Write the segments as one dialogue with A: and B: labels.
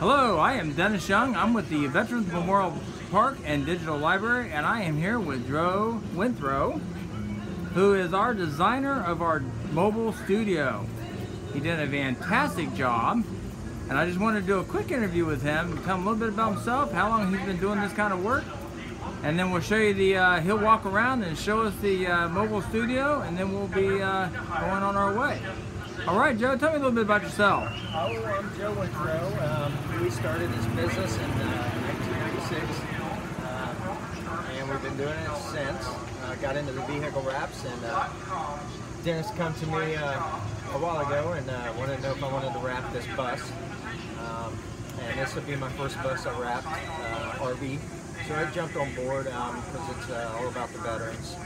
A: Hello, I am Dennis Young. I'm with the Veterans Memorial Park and Digital Library, and I am here with Joe Wintrow, who is our designer of our mobile studio. He did a fantastic job, and I just wanted to do a quick interview with him, tell him a little bit about himself, how long he's been doing this kind of work, and then we'll show you the, uh, he'll walk around and show us the uh, mobile studio, and then we'll be uh, going on our way. All right, Joe, tell me a little bit about yourself.
B: Oh, I'm Joe Wintrow. Um, we started this business in uh, 1996, uh, and we've been doing it since. Uh, got into the vehicle wraps, and uh, Dennis come to me uh, a while ago and uh, wanted to know if I wanted to wrap this bus. Um, and this would be my first bus I wrapped, RV. So I jumped on board because it's uh, all about the veterans.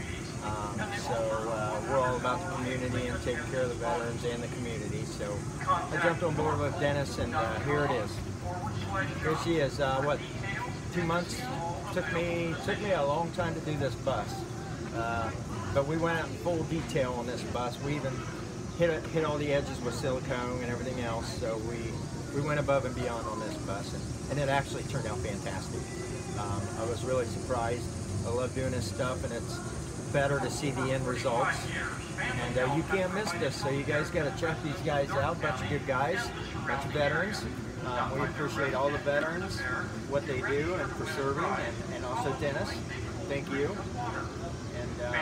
B: Um, so about the community and taking care of the veterans and the community. So I jumped on board with Dennis, and uh, here it is. Here she is. Uh, what? Two months took me took me a long time to do this bus, uh, but we went out in full detail on this bus. We even hit hit all the edges with silicone and everything else. So we we went above and beyond on this bus, and, and it actually turned out fantastic. Um, I was really surprised. I love doing this stuff, and it's better to see the end results. And uh, you can't miss this, so you guys got to check these guys out. Bunch of good guys, bunch of veterans. Um, we appreciate all the veterans, what they do, and for serving, and, and also Dennis. Thank you. And uh,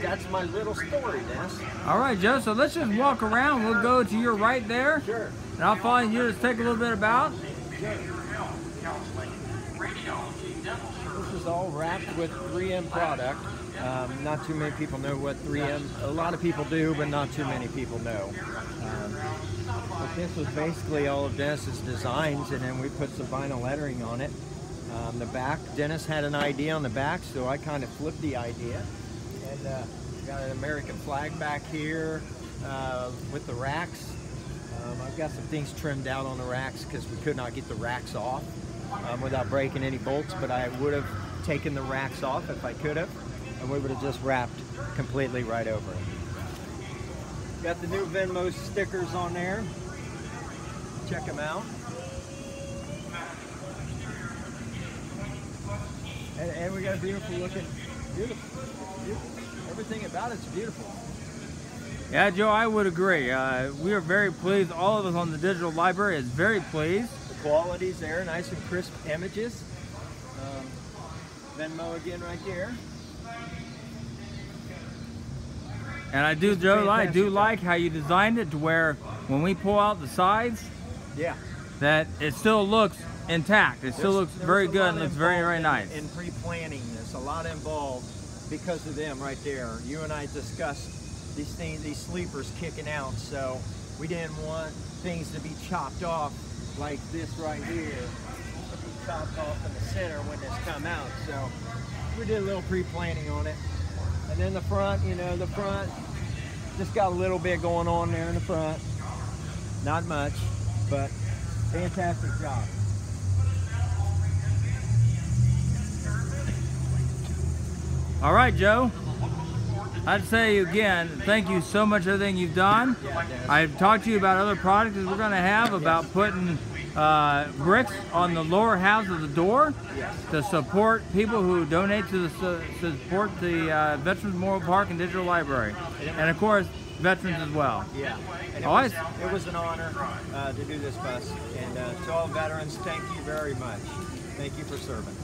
B: that's my little story, Dennis.
A: All right, Joe, so let's just walk around. We'll go to your right there,
B: Sure.
A: and I'll follow you to take a little bit about.
B: This all wrapped with 3M product. Um, not too many people know what 3M. A lot of people do, but not too many people know. Um, but this was basically all of Dennis's designs, and then we put some vinyl lettering on it. Um, the back, Dennis had an idea on the back, so I kind of flipped the idea. And uh, got an American flag back here uh, with the racks. Um, I've got some things trimmed out on the racks because we could not get the racks off um, without breaking any bolts, but I would have taken the racks off if I could have, and we would have just wrapped completely right over it. Got the new Venmo stickers on there. Check them out. And, and we got a beautiful looking, beautiful, beautiful. Everything about it's beautiful.
A: Yeah, Joe, I would agree. Uh, we are very pleased. All of us on the digital library is very pleased.
B: The quality's there, nice and crisp images. Venmo again right there.
A: And I do, Joe, I do like how you designed it to where when we pull out the sides,
B: Yeah.
A: that it still looks intact. It still
B: There's-
A: looks very good and looks very, very nice.
B: In, in pre-planning this, a lot involved because of them right there. You and I discussed these things, these sleepers kicking out, so we didn't want things to be chopped off like this right here, chopped off in the center when this come out. So we did a little pre-planning on it, and then the front, you know, the front just got a little bit going on there in the front. Not much, but fantastic job.
A: All right, Joe. I'd say again, thank you so much for everything you've done. I've talked to you about other products that we're going to have about putting uh, bricks on the lower halves of the door to support people who donate to the su- support the uh, Veterans Memorial Park and Digital Library, and of course veterans as well.
B: Yeah, and it,
A: Oh,
B: was, it was an honor uh, to do this bus. And uh, to all veterans, thank you very much. Thank you for serving.